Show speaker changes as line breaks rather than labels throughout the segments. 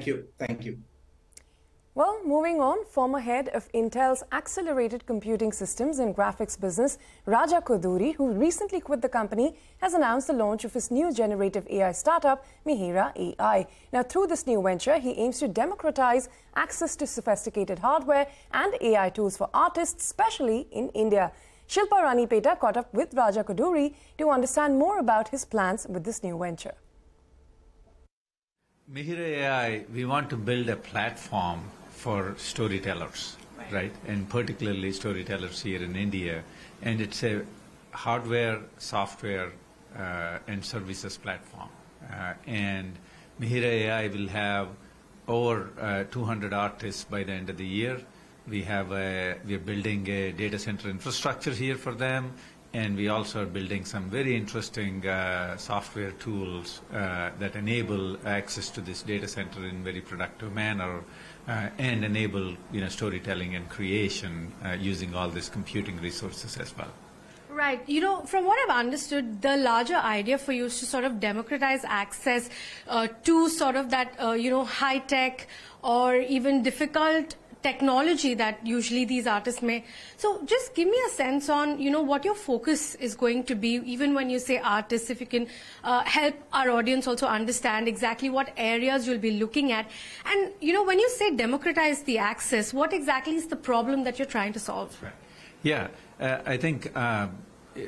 Thank you. Thank you.
Well, moving on, former head of Intel's accelerated computing systems and graphics business, Raja Koduri, who recently quit the company, has announced the launch of his new generative AI startup, Mihira AI. Now, through this new venture, he aims to democratize access to sophisticated hardware and AI tools for artists, especially in India. Shilpa Ranipeta caught up with Raja Koduri to understand more about his plans with this new venture.
Mihira AI, we want to build a platform for storytellers, right. right? And particularly storytellers here in India. And it's a hardware, software, uh, and services platform. Uh, and Mihira AI will have over uh, 200 artists by the end of the year. We have a, we are building a data center infrastructure here for them, and we also are building some very interesting uh, software tools uh, that enable access to this data center in very productive manner uh, and enable you know storytelling and creation uh, using all these computing resources as well.
Right. You know, from what I've understood, the larger idea for you is to sort of democratize access uh, to sort of that, uh, you know, high tech or even difficult technology that usually these artists may. So just give me a sense on, you know, what your focus is going to be, even when you say artists, if you can uh, help our audience also understand exactly what areas you'll be looking at. And, you know, when you say democratize the access, what exactly is the problem that you're trying to solve?
Right. Yeah, uh, I think uh,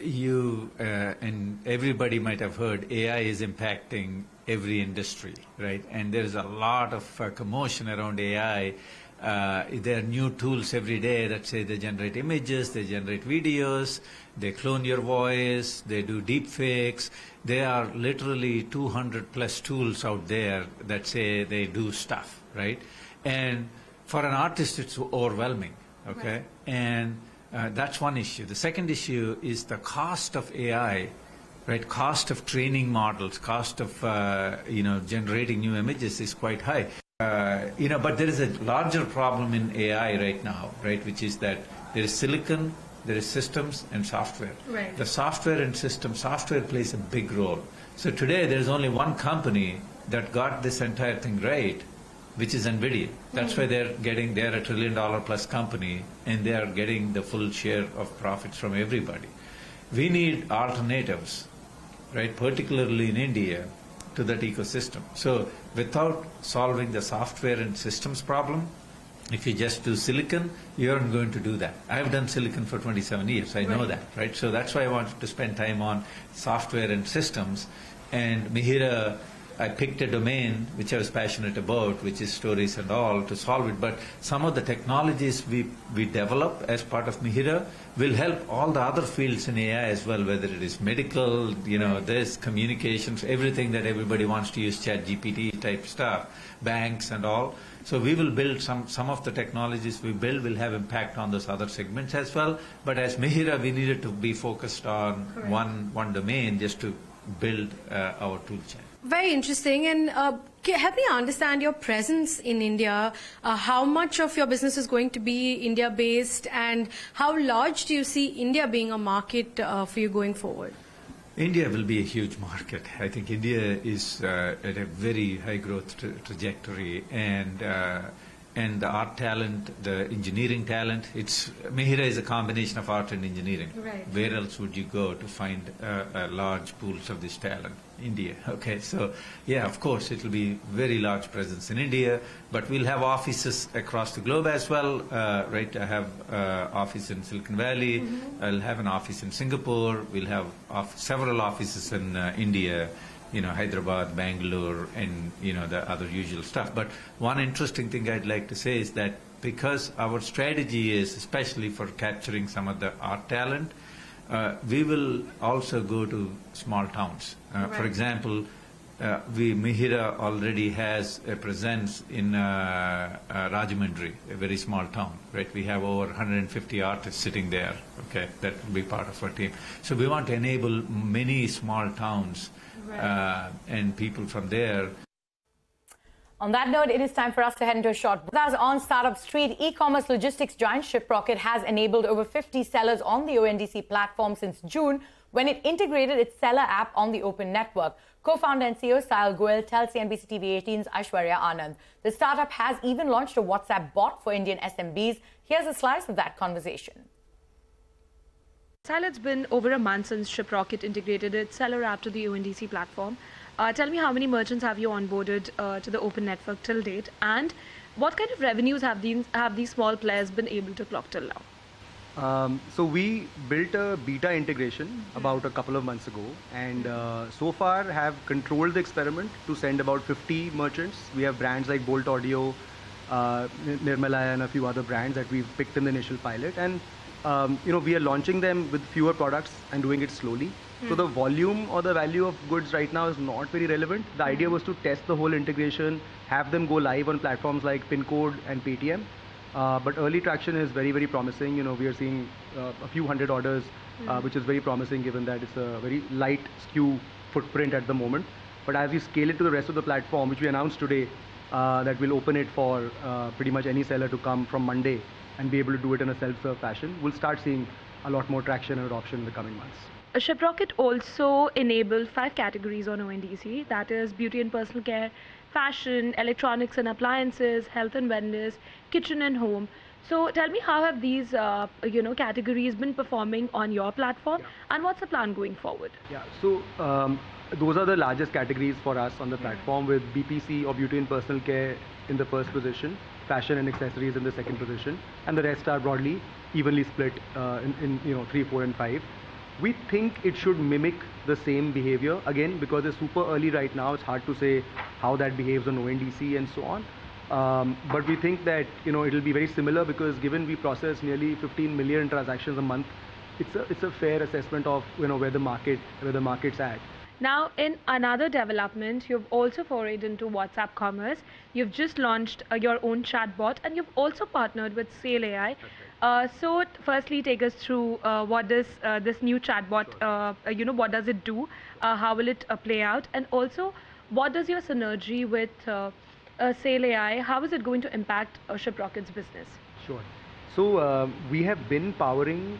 you uh, and everybody might have heard AI is impacting every industry, right? And there's a lot of uh, commotion around AI uh, there are new tools every day that say they generate images, they generate videos, they clone your voice, they do deep fakes. There are literally 200 plus tools out there that say they do stuff, right? And for an artist, it's overwhelming, okay? Right. And uh, that's one issue. The second issue is the cost of AI right? Cost of training models, cost of uh, you know generating new images is quite high. You know, but there is a larger problem in AI right now, right? Which is that there is silicon, there is systems and software.
Right.
The software and system, software plays a big role. So today there is only one company that got this entire thing right, which is NVIDIA. That's mm-hmm. why they're getting, they're a trillion dollar plus company and they are getting the full share of profits from everybody. We need alternatives, right? Particularly in India, to that ecosystem. So without solving the software and systems problem, if you just do silicon, you aren't going to do that. I've done silicon for 27 years. I right. know that, right? So that's why I wanted to spend time on software and systems. And Mihira I picked a domain which I was passionate about, which is stories and all, to solve it. But some of the technologies we, we develop as part of Mihira will help all the other fields in AI as well, whether it is medical, you know, this, communications, everything that everybody wants to use, ChatGPT type stuff, banks and all. So we will build some, some of the technologies we build will have impact on those other segments as well. But as Mihira, we needed to be focused on one, one domain just to build uh, our tool chain.
Very interesting. And uh, help me understand your presence in India. Uh, how much of your business is going to be India based, and how large do you see India being a market uh, for you going forward?
India will be a huge market. I think India is uh, at a very high growth tra trajectory, and uh, and the art talent, the engineering talent. It's Mihira is a combination of art and engineering.
Right.
Where else would you go to find uh, large pools of this talent? India. Okay, so yeah, of course, it will be very large presence in India, but we'll have offices across the globe as well. Uh, right, I have uh, office in Silicon Valley. Mm -hmm. I'll have an office in Singapore. We'll have several offices in uh, India you know, Hyderabad, Bangalore, and, you know, the other usual stuff. But one interesting thing I'd like to say is that because our strategy is, especially for capturing some of the art talent, uh, we will also go to small towns. Uh, right. For example, uh, we Mihira already has a presence in uh, uh, Rajahmundry, a very small town, right? We have over 150 artists sitting there, okay, that will be part of our team. So we want to enable many small towns uh, and people from there.
On that note, it is time for us to head into a short. As on Startup Street, e-commerce logistics giant Shiprocket has enabled over 50 sellers on the ONDC platform since June when it integrated its seller app on the open network. Co-founder and CEO Saahil Goel tells CNBC TV 18's Aishwarya Anand. The startup has even launched a WhatsApp bot for Indian SMBs. Here's a slice of that conversation.
Saahil, it's been over a month since Shiprocket integrated its seller app to the ONDC platform. Uh, tell me how many merchants have you onboarded uh, to the open network till date, and what kind of revenues have these have these small players been able to clock till now?
Um, so we built a beta integration about a couple of months ago, and uh, so far have controlled the experiment to send about 50 merchants. We have brands like Boult Audio, uh, Nirmalaya, and a few other brands that we've picked in the initial pilot, and um, you know we are launching them with fewer products and doing it slowly. So the volume or the value of goods right now is not very relevant. The idea was to test the whole integration, have them go live on platforms like Pincode and Paytm. Uh, but early traction is very, very promising. You know, we are seeing uh, a few hundred orders, uh, which is very promising given that it's a very light SKU footprint at the moment. But as we scale it to the rest of the platform, which we announced today, uh, that will open it for uh, pretty much any seller to come from Monday and be able to do it in a self-serve fashion, we'll start seeing a lot more traction and adoption in the coming months.
Uh, Shiprocket also enabled five categories on ONDC that is, beauty and personal care, fashion, electronics and appliances, health and wellness, kitchen and home. So tell me how have these uh, you know categories been performing on your platform and what's the plan going forward?
Yeah, so um, those are the largest categories for us on the platform with BPC or beauty and personal care in the first position, fashion and accessories in the second position, and the rest are broadly evenly split uh, in, in you know three, four, and five. We think it should mimic the same behavior again because it's super early right now. It's hard to say how that behaves on ONDC and so on. Um, but we think that you know it'll be very similar because given we process nearly 15 million transactions a month, it's a it's a fair assessment of you know where the market where the market's at.
Now, in another development, you've also forayed into WhatsApp commerce. You've just launched uh, your own chatbot, and you've also partnered with Sale AI. Uh, so, t- firstly, take us through uh, what does uh, this new chatbot, uh, uh, you know, what does it do? Uh, how will it uh, play out? And also, what does your synergy with uh, uh, Sale AI? How is it going to impact uh, Shiprocket's business?
Sure. So we have been powering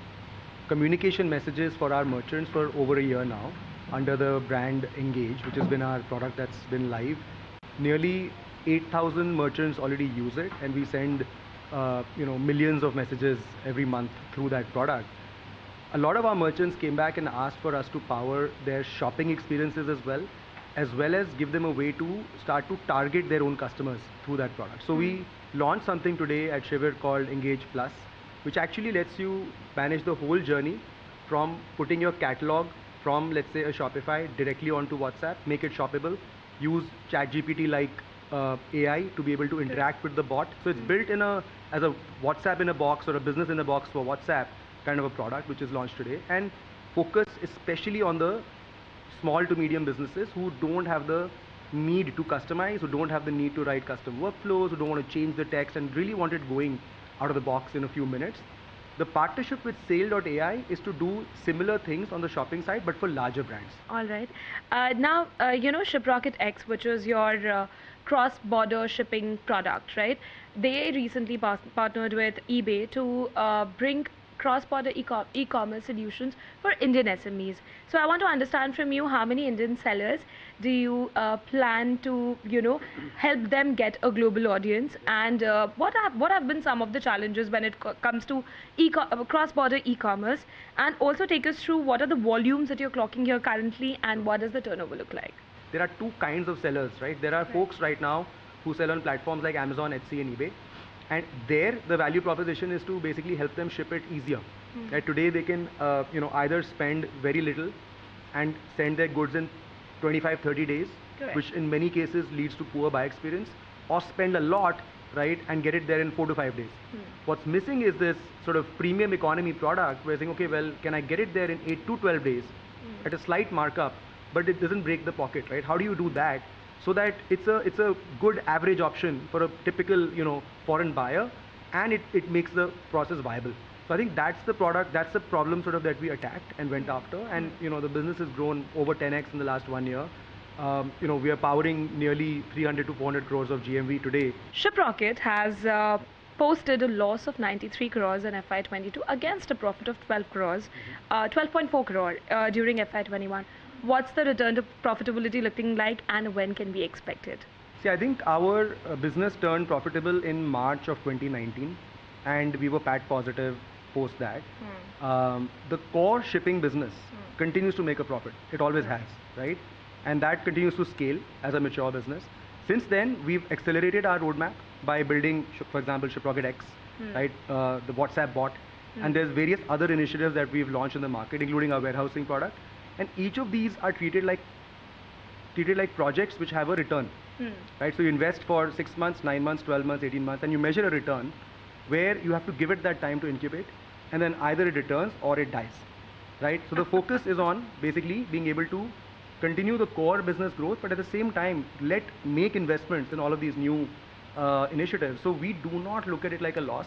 communication messages for our merchants for over a year now under the brand Engage, which has been our product that's been live. Nearly 8,000 merchants already use it, and we send uh, you know millions of messages every month through that product. A lot of our merchants came back and asked for us to power their shopping experiences as well, as well as give them a way to start to target their own customers through that product. So we launched something today at Shivir called Engage Plus, which actually lets you manage the whole journey from putting your catalog from let's say a Shopify directly onto WhatsApp, make it shoppable, use ChatGPT like uh, AI to be able to interact with the bot. So it's built in a as a WhatsApp in a box or a business in a box for WhatsApp kind of a product which is launched today and focus especially on the small to medium businesses who don't have the need to customize, who don't have the need to write custom workflows, who don't want to change the text and really want it going out of the box in a few minutes. The partnership with Sale.ai is to do similar things on the shopping side but for larger brands.
All right. Uh, now, uh, you know, Shiprocket X, which is your uh, cross-border shipping product, right? They recently partnered with eBay to uh, bring cross-border e-com- e-commerce solutions for Indian SMEs. So I want to understand from you how many Indian sellers do you uh, plan to, you know, help them get a global audience, and uh, what have what have been some of the challenges when it co- comes to e- uh, cross-border e-commerce, and also take us through what are the volumes that you're clocking here currently, and what does the turnover look like?
there are two kinds of sellers, right? There are folks right now who sell on platforms like Amazon, Etsy, and eBay. And there, the value proposition is to basically help them ship it easier. Hmm. Right? Today, they can, uh, you know, either spend very little and send their goods in 25, 30 days,
Correct.
which in many cases leads to poor buy experience, or spend a lot, right, and get it there in four to five days. Hmm. What's missing is this sort of premium economy product where saying, okay, well, can I get it there in 8 to 12 days hmm. at a slight markup, but it doesn't break the pocket, right? How do you do that so that it's a it's a good average option for a typical you know foreign buyer, and it, it makes the process viable. So I think that's the product, that's the problem sort of that we attacked and went after, and you know the business has grown over 10x in the last one year. Um, you know we are powering nearly 300 to 400 crores of GMV today.
Shiprocket has uh, posted a loss of 93 crores in FY22 against a profit of 12 crores, uh, 12.4 crore uh, during FY21. What's the return to profitability looking like, and when can we expect it?
See, I think our uh, business turned profitable in March of 2019, and we were PAT positive post that. Um, the core shipping business continues to make a profit. It always has, right? And that continues to scale as a mature business. Since then, we've accelerated our roadmap by building, for example, Shiprocket X, right? Uh, the WhatsApp bot, and there's various other initiatives that we've launched in the market, including our warehousing product. And each of these are treated like treated like projects which have a return. Right? So you invest for 6 months 9 months 12 months 18 months and you measure a return where you have to give it that time to incubate and then either it returns or it dies. Right? So the focus is on basically being able to continue the core business growth but at the same time let make investments in all of these new uh, initiatives. So we do not look at it like a loss